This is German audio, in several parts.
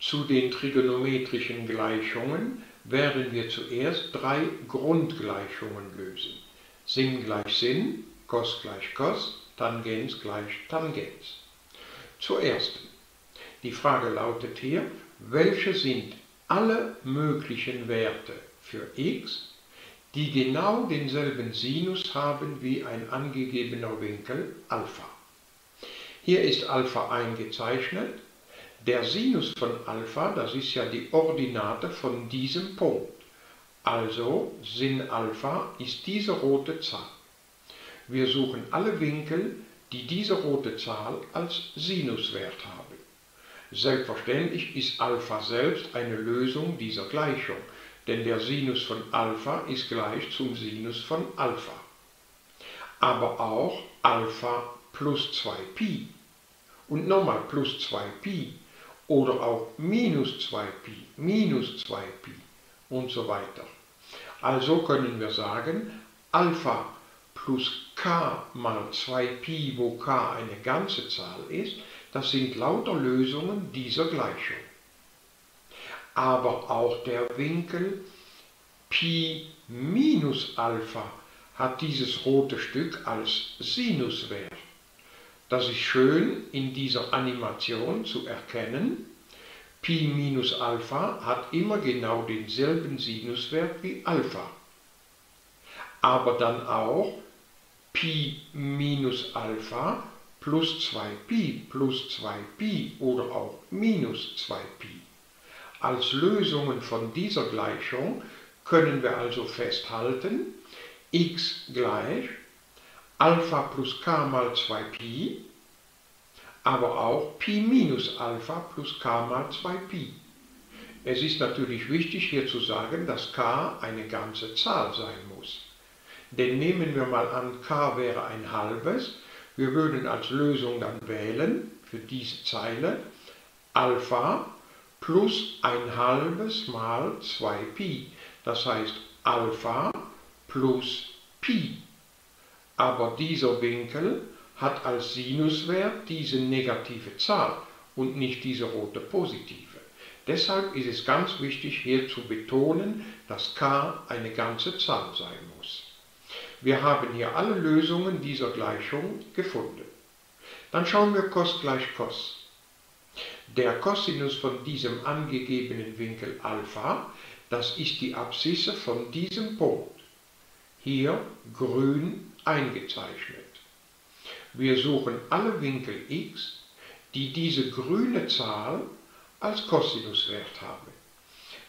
Zu den trigonometrischen Gleichungen werden wir zuerst drei Grundgleichungen lösen. Sinn gleich Sinn, Cos gleich Cos, Tangens gleich Tangens. Zur ersten. Die Frage lautet hier, welche sind alle möglichen Werte für x, die genau denselben Sinus haben wie ein angegebener Winkel Alpha. Hier ist Alpha eingezeichnet. Der Sinus von Alpha, das ist ja die Ordinate von diesem Punkt. Also Sin Alpha ist diese rote Zahl. Wir suchen alle Winkel, die diese rote Zahl als Sinuswert haben. Selbstverständlich ist Alpha selbst eine Lösung dieser Gleichung, denn der Sinus von Alpha ist gleich zum Sinus von Alpha. Aber auch Alpha plus 2pi und nochmal plus 2pi oder auch minus 2pi, minus 2pi und so weiter. Also können wir sagen, Alpha plus k mal 2pi, wo k eine ganze Zahl ist, das sind lauter Lösungen dieser Gleichung. Aber auch der Winkel Pi minus Alpha hat dieses rote Stück als Sinuswert. Das ist schön in dieser Animation zu erkennen. Pi minus Alpha hat immer genau denselben Sinuswert wie Alpha. Aber dann auch Pi minus Alpha plus 2pi plus 2pi oder auch minus 2pi. Als Lösungen von dieser Gleichung können wir also festhalten, x gleich Alpha plus k mal 2pi, aber auch Pi minus Alpha plus k mal 2pi. Es ist natürlich wichtig hier zu sagen, dass k eine ganze Zahl sein muss. Denn nehmen wir mal an, k wäre ein halbes, wir würden als Lösung dann wählen, für diese Zeile, Alpha plus ein halbes mal 2pi. Das heißt Alpha plus Pi. Aber dieser Winkel hat als Sinuswert diese negative Zahl und nicht diese rote positive. Deshalb ist es ganz wichtig hier zu betonen, dass k eine ganze Zahl sein muss. Wir haben hier alle Lösungen dieser Gleichung gefunden. Dann schauen wir Cos gleich Cos. Der Cosinus von diesem angegebenen Winkel Alpha, das ist die Abszisse von diesem Punkt. Hier grün eingezeichnet. Wir suchen alle Winkel x, die diese grüne Zahl als Cosinuswert haben.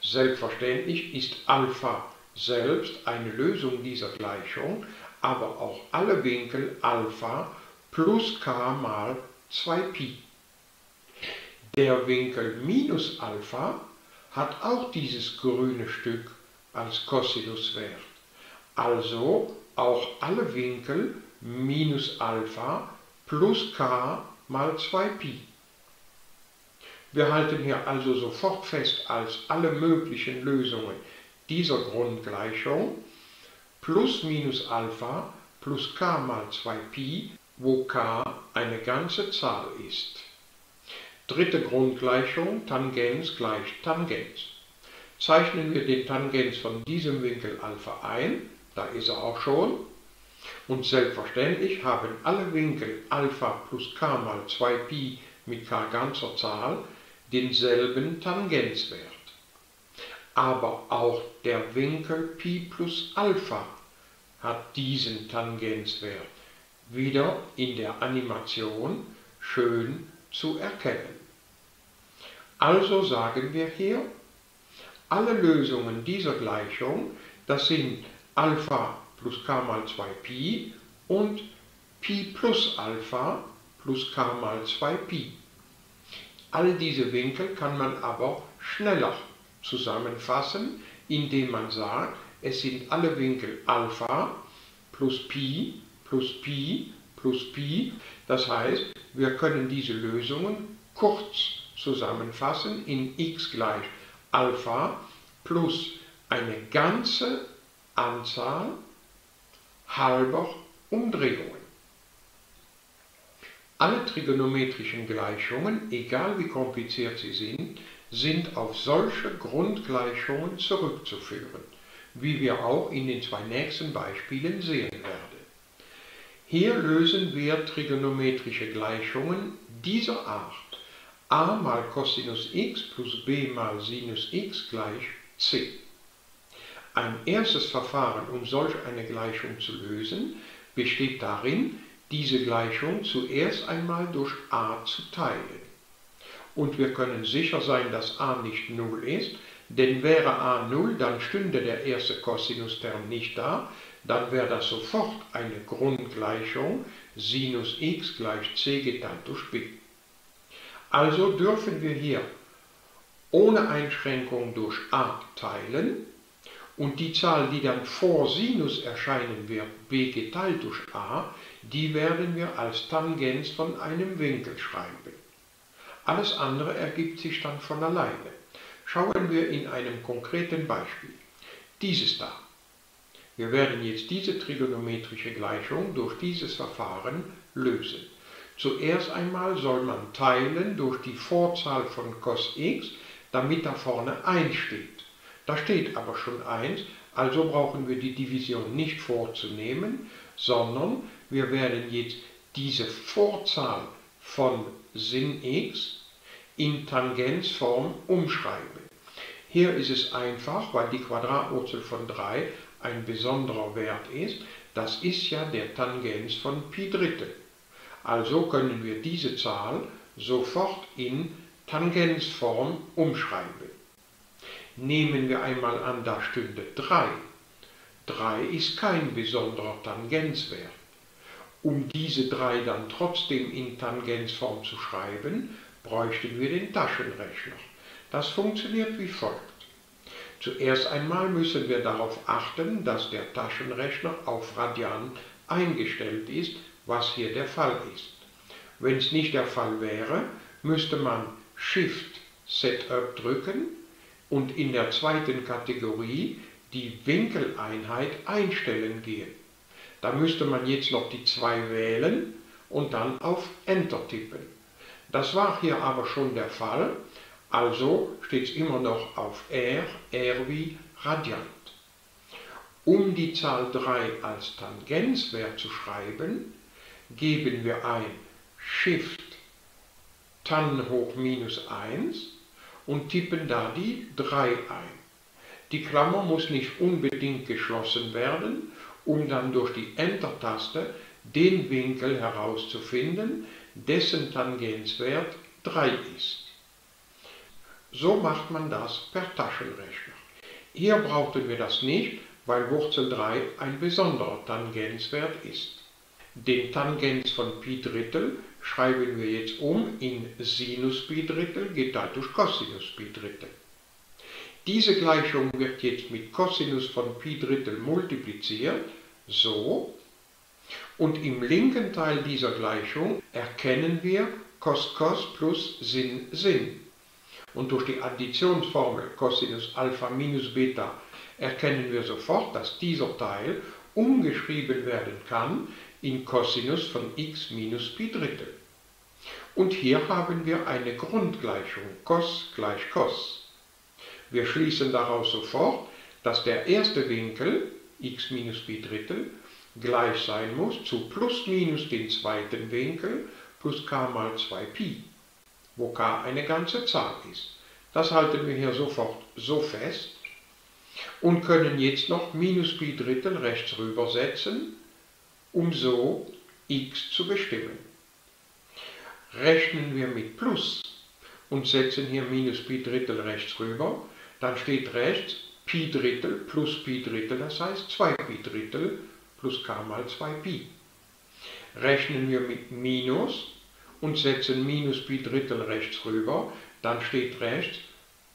Selbstverständlich ist Alpha selbst eine Lösung dieser Gleichung, aber auch alle Winkel Alpha plus k mal 2pi. Der Winkel minus Alpha hat auch dieses grüne Stück als Cosinuswert. Also auch alle Winkel minus Alpha plus k mal 2pi. Wir halten hier also sofort fest als alle möglichen Lösungen dieser Grundgleichung plus minus Alpha plus k mal 2pi, wo k eine ganze Zahl ist. Dritte Grundgleichung, Tangens gleich Tangens. Zeichnen wir den Tangens von diesem Winkel Alpha ein, da ist er auch schon, und selbstverständlich haben alle Winkel Alpha plus k mal 2pi mit k ganzer Zahl denselben Tangenzwert aber auch der Winkel Pi plus Alpha hat diesen Tangenzwert wieder in der Animation schön zu erkennen. Also sagen wir hier, alle Lösungen dieser Gleichung, das sind Alpha plus k mal 2pi und Pi plus Alpha plus k mal 2pi. All diese Winkel kann man aber schneller zusammenfassen, indem man sagt, es sind alle Winkel Alpha plus Pi plus Pi plus Pi. Das heißt, wir können diese Lösungen kurz zusammenfassen in x gleich Alpha plus eine ganze Anzahl halber Umdrehungen. Alle trigonometrischen Gleichungen, egal wie kompliziert sie sind, sind auf solche Grundgleichungen zurückzuführen, wie wir auch in den zwei nächsten Beispielen sehen werden. Hier lösen wir trigonometrische Gleichungen dieser Art. a mal Cosinus x plus b mal Sinus x gleich c. Ein erstes Verfahren, um solch eine Gleichung zu lösen, besteht darin, diese Gleichung zuerst einmal durch a zu teilen. Und wir können sicher sein, dass a nicht 0 ist, denn wäre a 0, dann stünde der erste Cosinus-Term nicht da, dann wäre das sofort eine Grundgleichung, Sinus x gleich c geteilt durch b. Also dürfen wir hier ohne Einschränkung durch a teilen und die Zahl, die dann vor Sinus erscheinen wird, b geteilt durch a, die werden wir als Tangens von einem Winkel schreiben. Alles andere ergibt sich dann von alleine. Schauen wir in einem konkreten Beispiel. Dieses da. Wir werden jetzt diese trigonometrische Gleichung durch dieses Verfahren lösen. Zuerst einmal soll man teilen durch die Vorzahl von cos x, damit da vorne 1 steht. Da steht aber schon 1, also brauchen wir die Division nicht vorzunehmen, sondern wir werden jetzt diese Vorzahl von Sin x in Tangenzform umschreiben. Hier ist es einfach, weil die Quadratwurzel von 3 ein besonderer Wert ist. Das ist ja der Tangens von Pi Drittel. Also können wir diese Zahl sofort in Tangenzform umschreiben. Nehmen wir einmal an, da stünde 3. 3 ist kein besonderer Tangenzwert. Um diese 3 dann trotzdem in Tangenzform zu schreiben, bräuchten wir den Taschenrechner. Das funktioniert wie folgt. Zuerst einmal müssen wir darauf achten, dass der Taschenrechner auf Radian eingestellt ist, was hier der Fall ist. Wenn es nicht der Fall wäre, müsste man Shift Setup drücken und in der zweiten Kategorie die Winkeleinheit einstellen gehen. Da müsste man jetzt noch die 2 wählen und dann auf Enter tippen. Das war hier aber schon der Fall, also steht es immer noch auf R, R wie Radiant. Um die Zahl 3 als Tangenzwert zu schreiben, geben wir ein Shift tan hoch minus 1 und tippen da die 3 ein. Die Klammer muss nicht unbedingt geschlossen werden, um dann durch die Enter-Taste den Winkel herauszufinden, dessen Tangenzwert 3 ist. So macht man das per Taschenrechner. Hier brauchten wir das nicht, weil Wurzel 3 ein besonderer Tangenzwert ist. Den Tangens von Pi Drittel schreiben wir jetzt um in Sinus Pi Drittel geteilt durch Cosinus Pi Drittel. Diese Gleichung wird jetzt mit Cosinus von Pi Drittel multipliziert, so, und im linken Teil dieser Gleichung erkennen wir Cos Cos plus Sin Sin. Und durch die Additionsformel Cosinus Alpha minus Beta erkennen wir sofort, dass dieser Teil umgeschrieben werden kann in Cosinus von x minus Pi Drittel. Und hier haben wir eine Grundgleichung, Cos gleich Cos. Wir schließen daraus sofort, dass der erste Winkel, x minus Pi Drittel, gleich sein muss zu plus minus den zweiten Winkel plus k mal 2pi, wo k eine ganze Zahl ist. Das halten wir hier sofort so fest und können jetzt noch minus Pi Drittel rechts rüber setzen, um so x zu bestimmen. Rechnen wir mit Plus und setzen hier minus Pi Drittel rechts rüber, dann steht rechts Pi Drittel plus Pi Drittel, das heißt 2 Pi Drittel plus k mal 2pi. Rechnen wir mit Minus und setzen minus Pi Drittel rechts rüber, dann steht rechts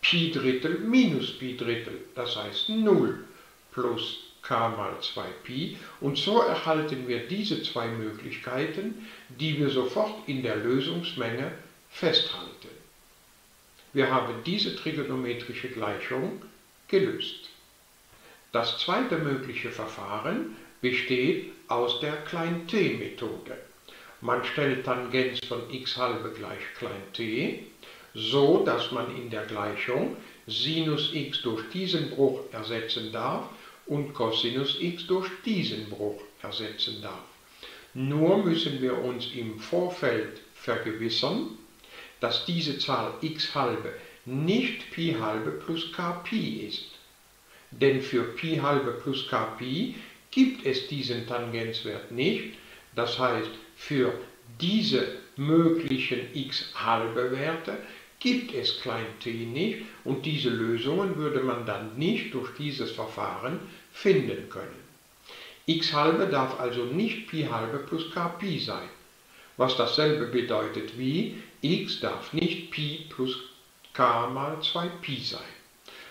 Pi Drittel minus Pi Drittel, das heißt 0 plus k mal 2pi und so erhalten wir diese zwei Möglichkeiten, die wir sofort in der Lösungsmenge festhalten. Wir haben diese trigonometrische Gleichung gelöst. Das zweite mögliche Verfahren besteht aus der Klein-t-Methode. Man stellt Tangens von x halbe gleich klein t, so dass man in der Gleichung Sinus x durch diesen Bruch ersetzen darf und Cosinus x durch diesen Bruch ersetzen darf. Nur müssen wir uns im Vorfeld vergewissern, dass diese Zahl x halbe nicht Pi halbe plus Kpi ist. Denn für Pi halbe plus Kpi gibt es diesen Tangenzwert nicht, das heißt für diese möglichen x halbe Werte gibt es klein t nicht und diese Lösungen würde man dann nicht durch dieses Verfahren finden können. x halbe darf also nicht Pi halbe plus Kpi sein, was dasselbe bedeutet wie x darf nicht Pi plus k mal 2Pi sein.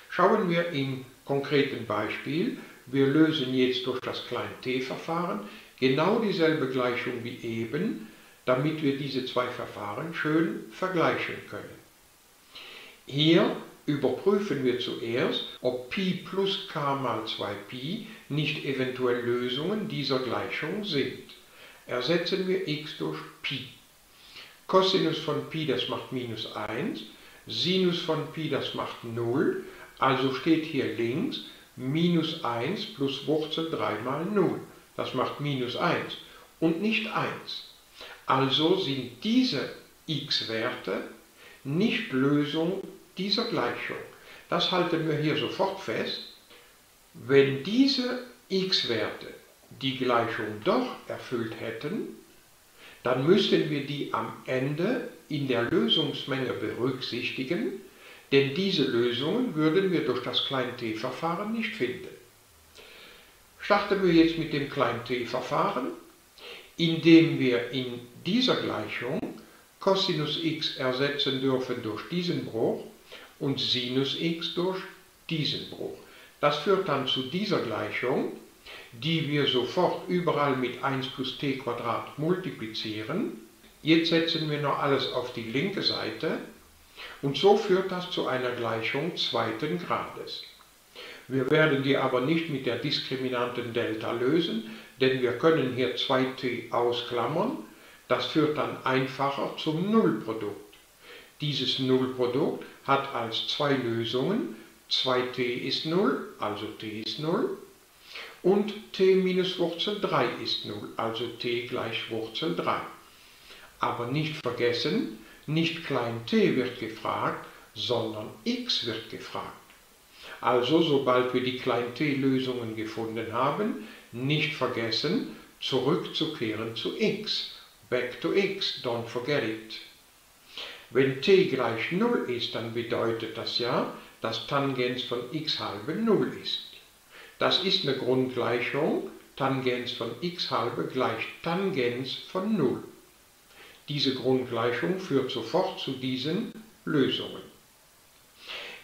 Schauen wir im konkreten Beispiel, wir lösen jetzt durch das Klein-t-Verfahren genau dieselbe Gleichung wie eben, damit wir diese zwei Verfahren schön vergleichen können. Hier überprüfen wir zuerst, ob Pi plus k mal 2Pi nicht eventuell Lösungen dieser Gleichung sind. Ersetzen wir x durch Pi. Cosinus von Pi, das macht minus 1, Sinus von Pi, das macht 0, also steht hier links minus 1 plus Wurzel 3 mal 0, das macht minus 1 und nicht 1. Also sind diese x-Werte nicht Lösung dieser Gleichung. Das halten wir hier sofort fest. Wenn diese x-Werte die Gleichung doch erfüllt hätten, dann müssten wir die am Ende in der Lösungsmenge berücksichtigen, denn diese Lösungen würden wir durch das Klein-t-Verfahren nicht finden. Starten wir jetzt mit dem Klein-t-Verfahren, indem wir in dieser Gleichung Cosinus x ersetzen dürfen durch diesen Bruch und Sinus x durch diesen Bruch. Das führt dann zu dieser Gleichung, die wir sofort überall mit 1 plus t multiplizieren Jetzt setzen wir noch alles auf die linke Seite und so führt das zu einer Gleichung zweiten Grades. Wir werden die aber nicht mit der diskriminanten Delta lösen, denn wir können hier 2t ausklammern. Das führt dann einfacher zum Nullprodukt. Dieses Nullprodukt hat als zwei Lösungen 2t ist 0, also t ist 0, und t minus Wurzel 3 ist 0, also t gleich Wurzel 3. Aber nicht vergessen, nicht klein t wird gefragt, sondern x wird gefragt. Also sobald wir die klein t Lösungen gefunden haben, nicht vergessen, zurückzukehren zu x. Back to x, don't forget it. Wenn t gleich 0 ist, dann bedeutet das ja, dass Tangens von x halbe 0 ist. Das ist eine Grundgleichung, Tangens von x halbe gleich Tangens von 0. Diese Grundgleichung führt sofort zu diesen Lösungen.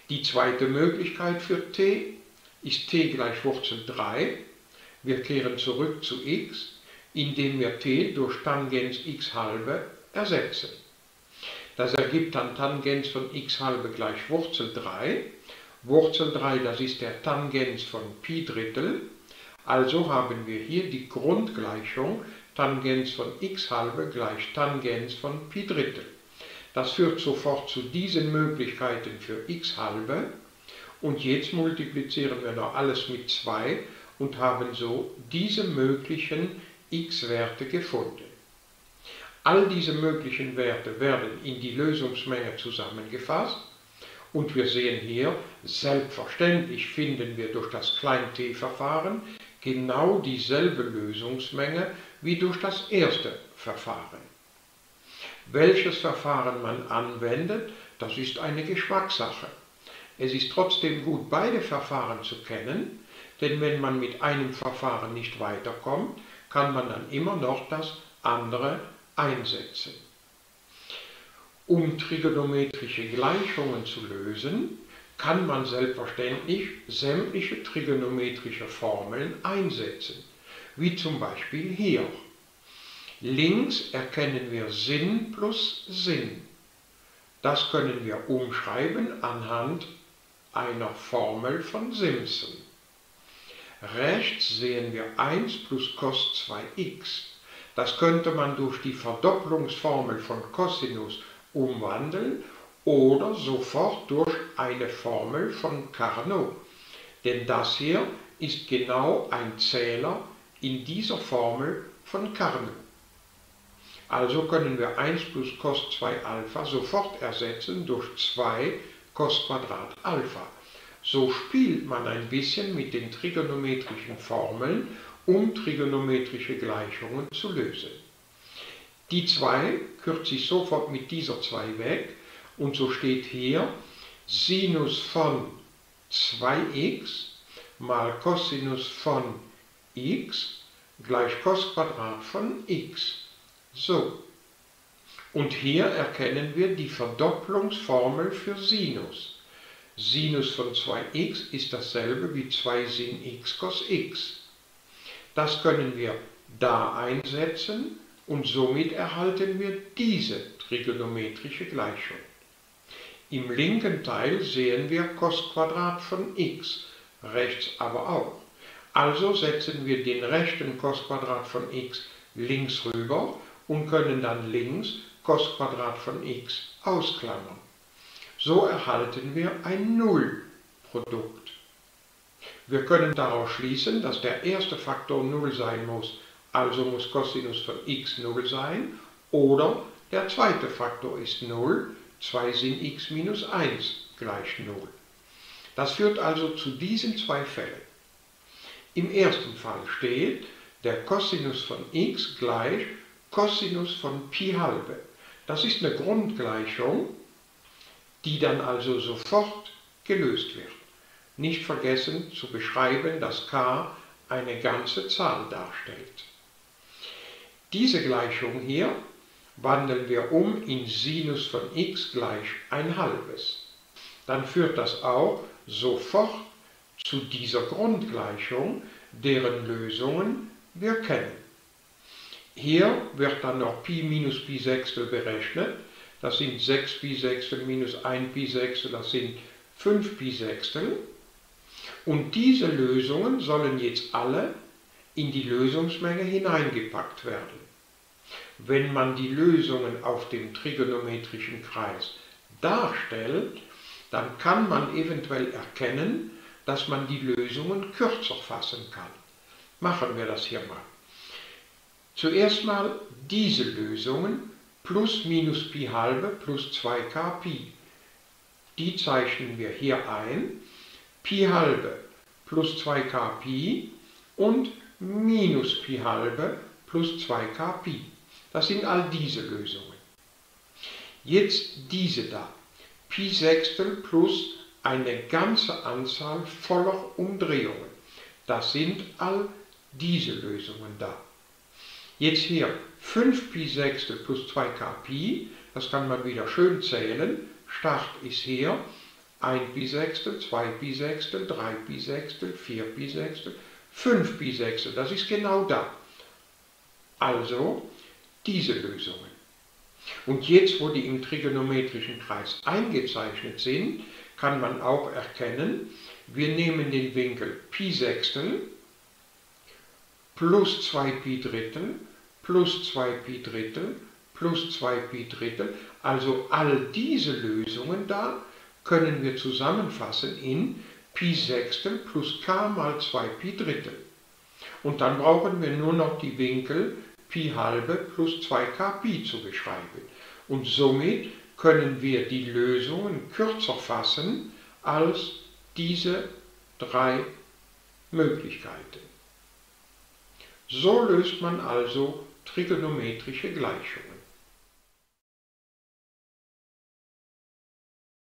Die zweite Möglichkeit für t ist t gleich Wurzel 3. Wir kehren zurück zu x, indem wir t durch Tangens x halbe ersetzen. Das ergibt dann Tangens von x halbe gleich Wurzel 3. Wurzel 3, das ist der Tangens von Pi Drittel. Also haben wir hier die Grundgleichung Tangens von x halbe gleich Tangens von Pi Drittel. Das führt sofort zu diesen Möglichkeiten für x halbe und jetzt multiplizieren wir noch alles mit 2 und haben so diese möglichen x-Werte gefunden. All diese möglichen Werte werden in die Lösungsmenge zusammengefasst und wir sehen hier, selbstverständlich finden wir durch das Klein-t-Verfahren genau dieselbe Lösungsmenge wie durch das erste Verfahren. Welches Verfahren man anwendet, das ist eine Geschmackssache. Es ist trotzdem gut, beide Verfahren zu kennen, denn wenn man mit einem Verfahren nicht weiterkommt, kann man dann immer noch das andere einsetzen. Um trigonometrische Gleichungen zu lösen, kann man selbstverständlich sämtliche trigonometrische Formeln einsetzen wie zum Beispiel hier. Links erkennen wir Sinn plus Sinn. Das können wir umschreiben anhand einer Formel von Simpson. Rechts sehen wir 1 plus cos 2x. Das könnte man durch die Verdopplungsformel von Cosinus umwandeln oder sofort durch eine Formel von Carnot. Denn das hier ist genau ein Zähler in dieser Formel von Carnot. Also können wir 1 plus cos 2 Alpha sofort ersetzen durch 2 cos Quadrat Alpha. So spielt man ein bisschen mit den trigonometrischen Formeln, um trigonometrische Gleichungen zu lösen. Die 2 kürze ich sofort mit dieser 2 weg und so steht hier Sinus von 2x mal Cosinus von x gleich Cos Quadrat von x. So. Und hier erkennen wir die Verdopplungsformel für Sinus. Sinus von 2x ist dasselbe wie 2 Sin x cos x. Das können wir da einsetzen und somit erhalten wir diese trigonometrische Gleichung. Im linken Teil sehen wir cos von x, rechts aber auch. Also setzen wir den rechten cos von x links rüber und können dann links cos von x ausklammern. So erhalten wir ein Nullprodukt. Wir können daraus schließen, dass der erste Faktor 0 sein muss, also muss Cosinus von x 0 sein, oder der zweite Faktor ist 0, 2 sin x minus 1 gleich 0. Das führt also zu diesen zwei Fällen. Im ersten Fall steht, der Cosinus von x gleich Cosinus von Pi halbe. Das ist eine Grundgleichung, die dann also sofort gelöst wird. Nicht vergessen zu beschreiben, dass k eine ganze Zahl darstellt. Diese Gleichung hier wandeln wir um in Sinus von x gleich ein halbes. Dann führt das auch sofort zu dieser Grundgleichung, deren Lösungen wir kennen. Hier wird dann noch Pi minus Pi Sechstel berechnet. Das sind 6 Pi Sechstel minus 1 Pi Sechstel, das sind 5 Pi Sechstel. Und diese Lösungen sollen jetzt alle in die Lösungsmenge hineingepackt werden. Wenn man die Lösungen auf dem trigonometrischen Kreis darstellt, dann kann man eventuell erkennen, dass man die Lösungen kürzer fassen kann. Machen wir das hier mal. Zuerst mal diese Lösungen plus minus Pi halbe plus 2k Pi. Die zeichnen wir hier ein. Pi halbe plus 2k Pi und minus Pi halbe plus 2k Pi. Das sind all diese Lösungen. Jetzt diese da. Pi Sechstel plus eine ganze Anzahl voller Umdrehungen. Das sind all diese Lösungen da. Jetzt hier 5 Pi Sechstel plus 2k Pi, das kann man wieder schön zählen. Start ist hier 1 Pi Sechstel, 2 Pi Sechstel, 3 Pi Sechstel, 4 Pi Sechstel, 5 Pi Sechstel, das ist genau da. Also diese Lösungen. Und jetzt, wo die im trigonometrischen Kreis eingezeichnet sind, kann man auch erkennen, wir nehmen den Winkel Pi Sechstel plus 2 Pi Drittel plus 2 Pi Drittel plus 2 Pi Drittel. Also all diese Lösungen da können wir zusammenfassen in Pi Sechstel plus k mal 2 Pi Drittel. Und dann brauchen wir nur noch die Winkel Pi halbe plus 2k Pi zu beschreiben. Und somit können wir die Lösungen kürzer fassen als diese drei Möglichkeiten. So löst man also trigonometrische Gleichungen.